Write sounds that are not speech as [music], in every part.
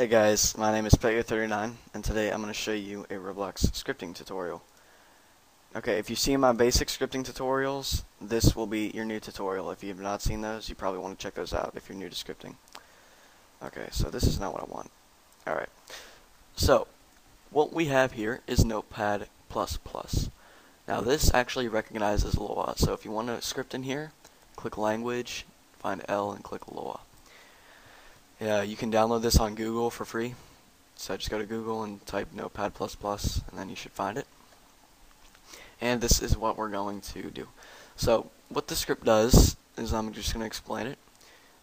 Hey guys, my name is Petyo39 and today I'm going to show you a Roblox scripting tutorial. Okay, if you've seen my basic scripting tutorials, this will be your new tutorial. If you have not seen those, you probably want to check those out if you're new to scripting. Okay, so this is not what I want. Alright, so what we have here is Notepad++. Now this actually recognizes Lua, so if you want to script in here, click Language, find L and click Lua. Yeah, you can download this on Google for free. So just go to Google and type Notepad++, and then you should find it. And this is what we're going to do. So what the script does is I'm just going to explain it.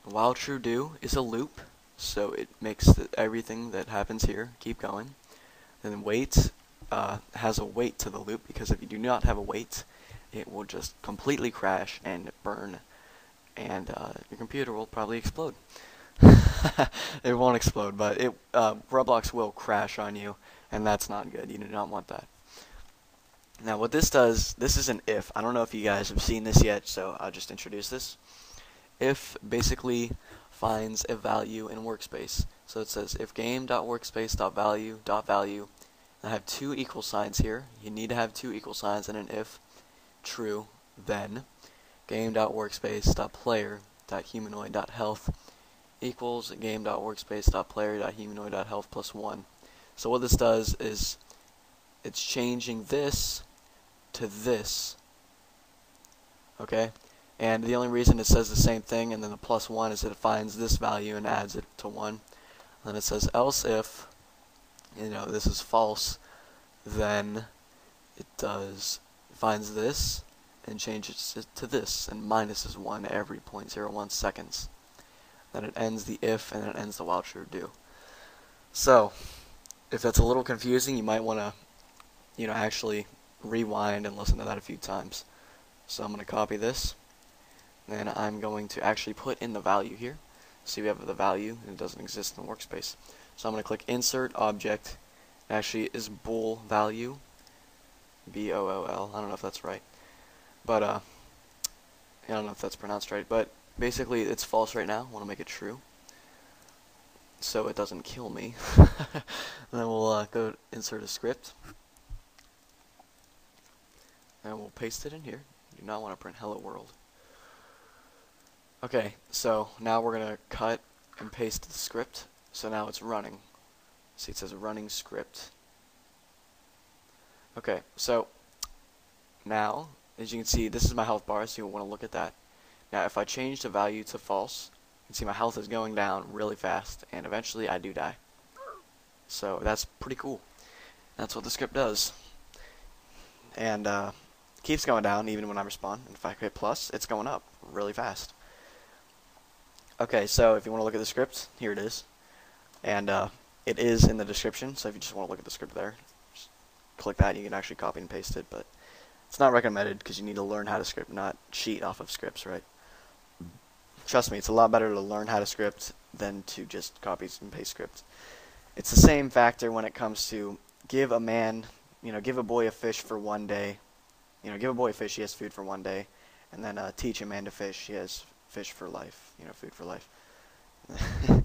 While true do is a loop, so it makes the, everything that happens here keep going. Then wait uh, has a wait to the loop because if you do not have a wait, it will just completely crash and burn, and uh, your computer will probably explode. [laughs] it won't explode, but it uh, Roblox will crash on you, and that's not good. You do not want that. Now, what this does, this is an if. I don't know if you guys have seen this yet, so I'll just introduce this. If basically finds a value in workspace. So it says if game.workspace.value.value. .Value, dot value. I have two equal signs here. You need to have two equal signs and an if. True, then game.workspace.player.humanoid.health equals game.workspace.player.humanoid.health plus 1. So what this does is it's changing this to this. Okay? And the only reason it says the same thing and then the plus 1 is that it finds this value and adds it to 1. And then it says else if, you know, this is false, then it does finds this and changes it to this and minuses 1 every 0.01 seconds then it ends the if, and then it ends the while true do. So, if that's a little confusing, you might want to, you know, actually rewind and listen to that a few times. So I'm going to copy this, and I'm going to actually put in the value here. See, we have the value, and it doesn't exist in the workspace. So I'm going to click Insert Object. It actually is bool value, B-O-O-L. I don't know if that's right, but uh, I don't know if that's pronounced right, but basically it's false right now. I want to make it true so it doesn't kill me. and [laughs] then we'll uh, go insert a script and we'll paste it in here. You do not want to print hello world. Okay, so now we're going to cut and paste the script. So now it's running. See, it says running script. Okay, so now, as you can see, this is my health bar, so you'll want to look at that. Now if I change the value to false, you can see my health is going down really fast, and eventually I do die. So that's pretty cool. That's what the script does. And uh, keeps going down even when I respawn. And if I hit plus, it's going up really fast. Okay, so if you want to look at the script, here it is. And uh, it is in the description, so if you just want to look at the script there, click that. You can actually copy and paste it, but it's not recommended because you need to learn how to script, not cheat off of scripts, right? Trust me, it's a lot better to learn how to script than to just copy and paste script. It's the same factor when it comes to give a man, you know, give a boy a fish for one day. You know, give a boy a fish, he has food for one day. And then uh, teach a man to fish, he has fish for life. You know, food for life. [laughs]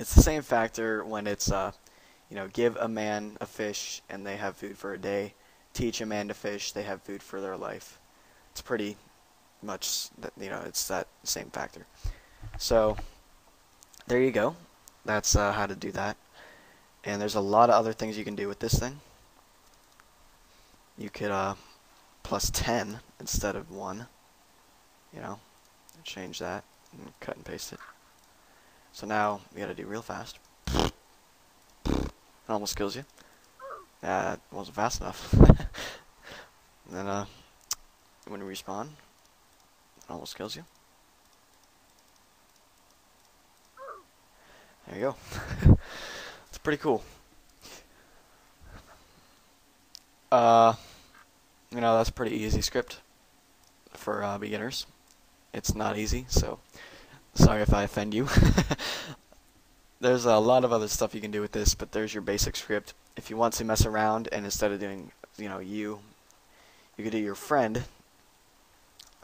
it's the same factor when it's, uh, you know, give a man a fish and they have food for a day. Teach a man to fish, they have food for their life. It's pretty much that you know it's that same factor. So there you go. That's uh, how to do that. And there's a lot of other things you can do with this thing. You could uh, plus 10 instead of 1. You know, change that and cut and paste it. So now we gotta do real fast. It almost kills you. That wasn't fast enough. [laughs] then uh, when you respawn, almost kills you. There you go. [laughs] it's pretty cool. Uh, you know, that's pretty easy script for uh, beginners. It's not easy, so sorry if I offend you. [laughs] there's a lot of other stuff you can do with this, but there's your basic script. If you want to mess around and instead of doing, you know, you, you could do your friend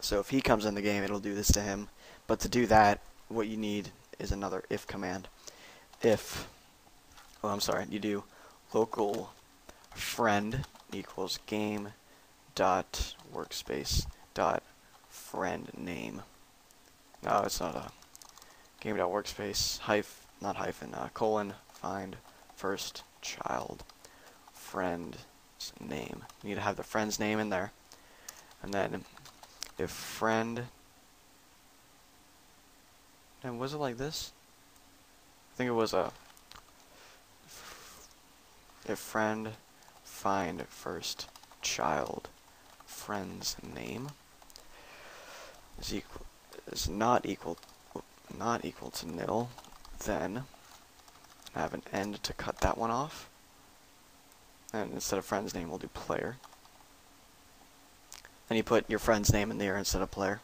so if he comes in the game, it'll do this to him. But to do that, what you need is another if command. If, oh, I'm sorry, you do local friend equals game dot workspace dot friend name. No, it's not a game dot workspace hyphen not hyphen uh, colon find first child friend's name. You need to have the friend's name in there, and then if friend and was it like this? I think it was a if friend find first child friend's name is equal is not equal not equal to nil, then have an end to cut that one off. And instead of friend's name, we'll do player. Then you put your friend's name in there instead of player.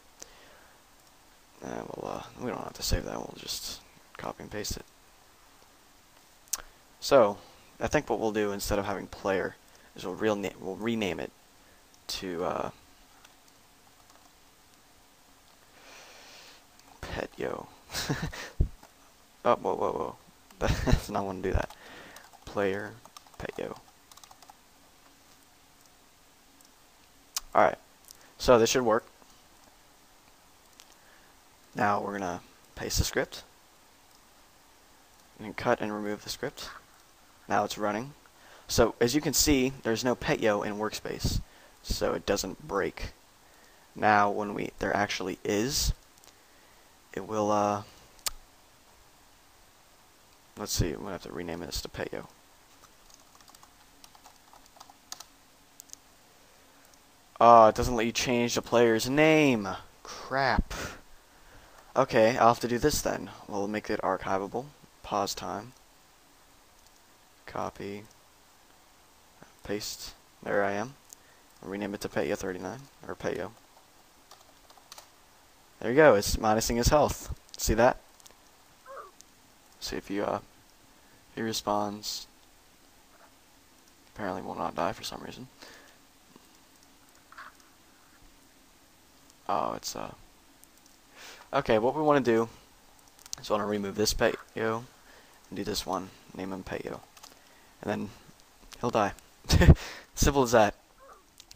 And we'll, uh, we don't have to save that, we'll just copy and paste it. So, I think what we'll do instead of having player is we'll, real we'll rename it to uh, petyo. [laughs] oh, whoa, whoa, whoa. [laughs] That's not want to do that. Player petyo. Alright, so this should work. Now we're going to paste the script. And cut and remove the script. Now it's running. So as you can see, there's no petyo in workspace, so it doesn't break. Now when we there actually is, it will uh let's see, I'm gonna have to rename this to petyo. Oh, it doesn't let you change the player's name. Crap. Okay, I'll have to do this then. We'll make it archivable. Pause time copy, paste, there I am. Rename it to Petyo39, or Petyo. There you go, it's minusing his health. See that? See if you, uh, he responds. Apparently will not die for some reason. Oh, it's, uh... Okay, what we want to do is want to remove this Petyo and do this one. Name him Petyo and then he'll die. [laughs] Simple as that.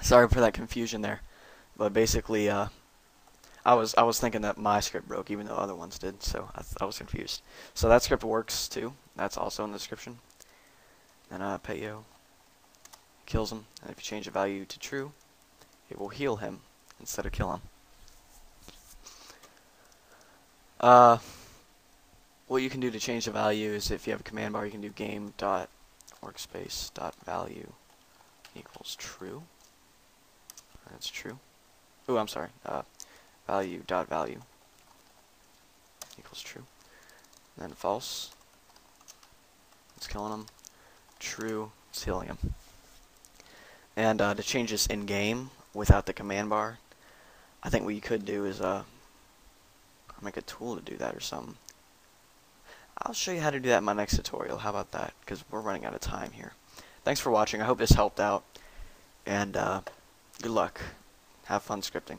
Sorry for that confusion there, but basically, uh, I was I was thinking that my script broke, even though other ones did, so I, I was confused. So that script works too. That's also in the description. And uh, Petyo kills him, and if you change the value to true, it will heal him instead of kill him. Uh, what you can do to change the value is if you have a command bar, you can do game dot workspace dot value equals true. That's true. Oh, I'm sorry. Uh, value dot value equals true. And then false. It's killing them. True. It's healing him. And uh, to change this in game without the command bar, I think what you could do is uh, make a tool to do that or something. I'll show you how to do that in my next tutorial. How about that? Because we're running out of time here. Thanks for watching. I hope this helped out. And uh, good luck. Have fun scripting.